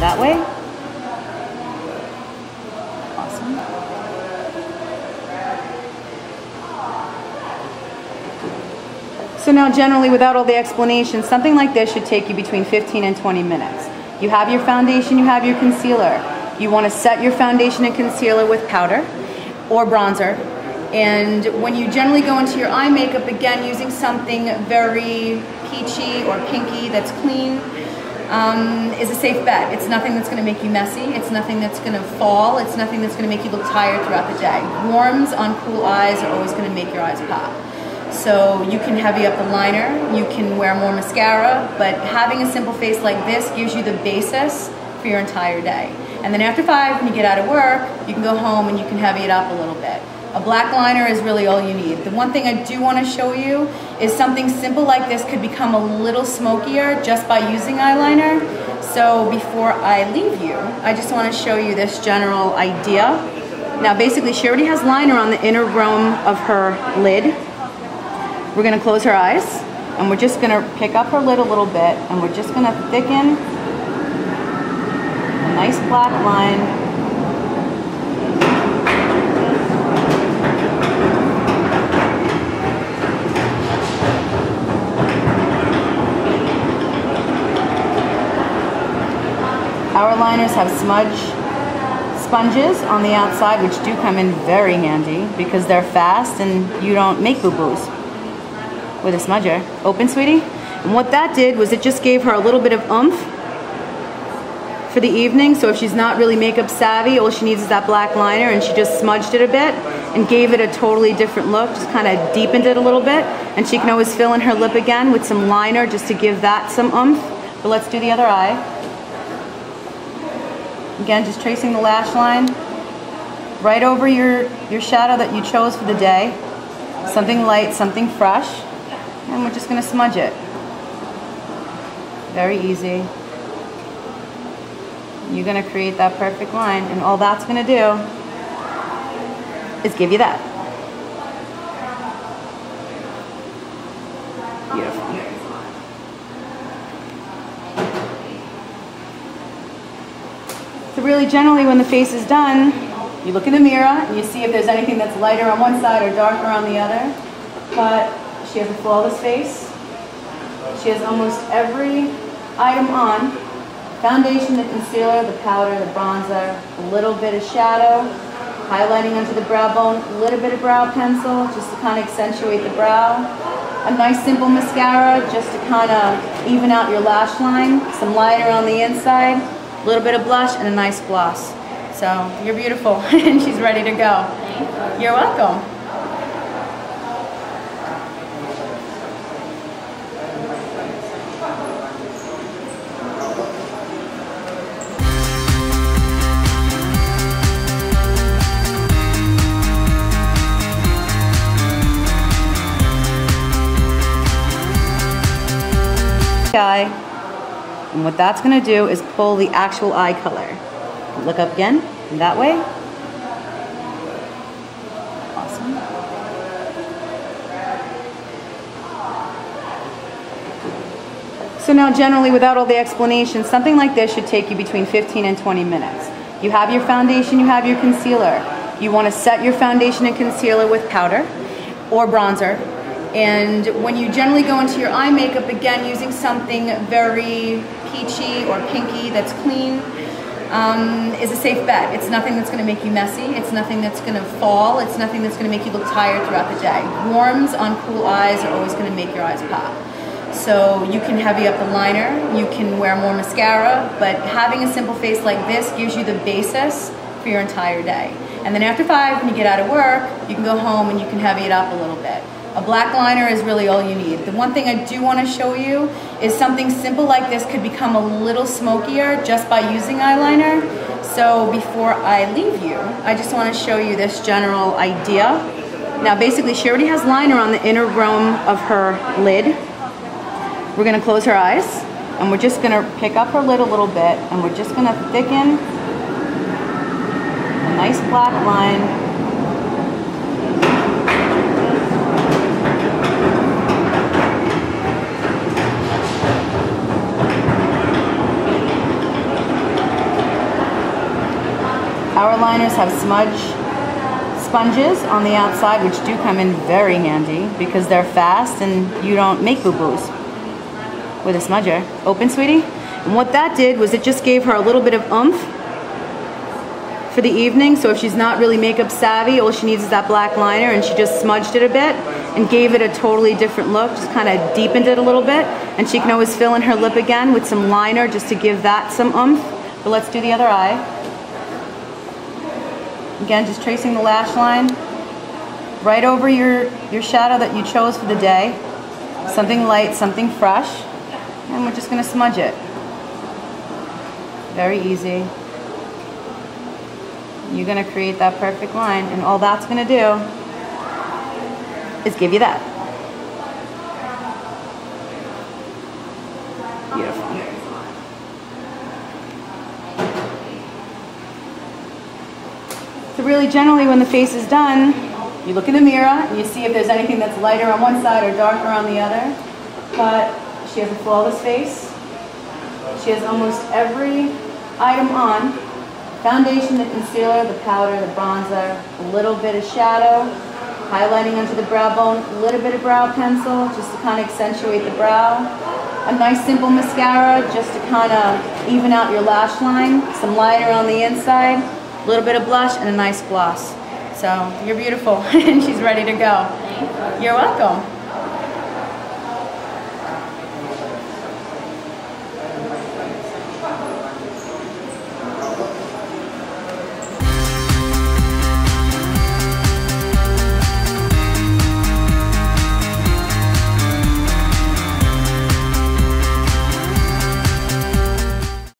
That way. Awesome. So now generally without all the explanation, something like this should take you between 15 and 20 minutes. You have your foundation, you have your concealer. You want to set your foundation and concealer with powder or bronzer. And when you generally go into your eye makeup, again, using something very peachy or pinky that's clean, um, is a safe bet. It's nothing that's going to make you messy. It's nothing that's going to fall. It's nothing that's going to make you look tired throughout the day. Warms on cool eyes are always going to make your eyes pop. So you can heavy up the liner, you can wear more mascara, but having a simple face like this gives you the basis for your entire day. And then after five, when you get out of work, you can go home and you can heavy it up a little bit. A black liner is really all you need. The one thing I do want to show you is something simple like this could become a little smokier just by using eyeliner. So before I leave you, I just want to show you this general idea. Now basically she already has liner on the inner rim of her lid. We're going to close her eyes and we're just going to pick up her lid a little bit and we're just going to thicken a nice black line liners have smudge sponges on the outside, which do come in very handy because they're fast and you don't make boo-boos with a smudger. Open, sweetie? And what that did was it just gave her a little bit of oomph for the evening. So if she's not really makeup savvy, all she needs is that black liner and she just smudged it a bit and gave it a totally different look, just kind of deepened it a little bit. And she can always fill in her lip again with some liner just to give that some oomph. But let's do the other eye. Again, just tracing the lash line right over your, your shadow that you chose for the day. Something light, something fresh. And we're just going to smudge it. Very easy. You're going to create that perfect line. And all that's going to do is give you that. So really generally when the face is done, you look in the mirror and you see if there's anything that's lighter on one side or darker on the other. But she has a flawless face. She has almost every item on. Foundation, the concealer, the powder, the bronzer, a little bit of shadow, highlighting under the brow bone, a little bit of brow pencil just to kind of accentuate the brow. A nice simple mascara just to kind of even out your lash line. Some liner on the inside little bit of blush, and a nice gloss. So you're beautiful, and she's ready to go. You're welcome. guy and what that's gonna do is pull the actual eye color. Look up again, that way. Awesome. So now generally without all the explanation, something like this should take you between 15 and 20 minutes. You have your foundation, you have your concealer. You wanna set your foundation and concealer with powder or bronzer and when you generally go into your eye makeup, again, using something very peachy or pinky that's clean, um, is a safe bet. It's nothing that's going to make you messy. It's nothing that's going to fall. It's nothing that's going to make you look tired throughout the day. Warms on cool eyes are always going to make your eyes pop. So you can heavy up the liner, you can wear more mascara, but having a simple face like this gives you the basis for your entire day. And then after five, when you get out of work, you can go home and you can heavy it up a little bit. A black liner is really all you need. The one thing I do want to show you is something simple like this could become a little smokier just by using eyeliner. So before I leave you, I just want to show you this general idea. Now basically she already has liner on the inner rim of her lid. We're going to close her eyes and we're just going to pick up her lid a little bit and we're just going to thicken a nice black line Our liners have smudge sponges on the outside, which do come in very handy because they're fast and you don't make boo-boos with a smudger. Open, sweetie? And what that did was it just gave her a little bit of oomph for the evening. So if she's not really makeup savvy, all she needs is that black liner and she just smudged it a bit and gave it a totally different look, just kind of deepened it a little bit. And she can always fill in her lip again with some liner just to give that some oomph. But let's do the other eye. Again, just tracing the lash line right over your, your shadow that you chose for the day. Something light, something fresh. And we're just gonna smudge it. Very easy. You're gonna create that perfect line and all that's gonna do is give you that. Beautiful. So really generally when the face is done, you look in the mirror and you see if there's anything that's lighter on one side or darker on the other. But she has a flawless face. She has almost every item on. Foundation, the concealer, the powder, the bronzer, a little bit of shadow, highlighting under the brow bone, a little bit of brow pencil just to kind of accentuate the brow. A nice simple mascara just to kind of even out your lash line. Some liner on the inside little bit of blush, and a nice gloss. So you're beautiful, and she's ready to go. You're welcome.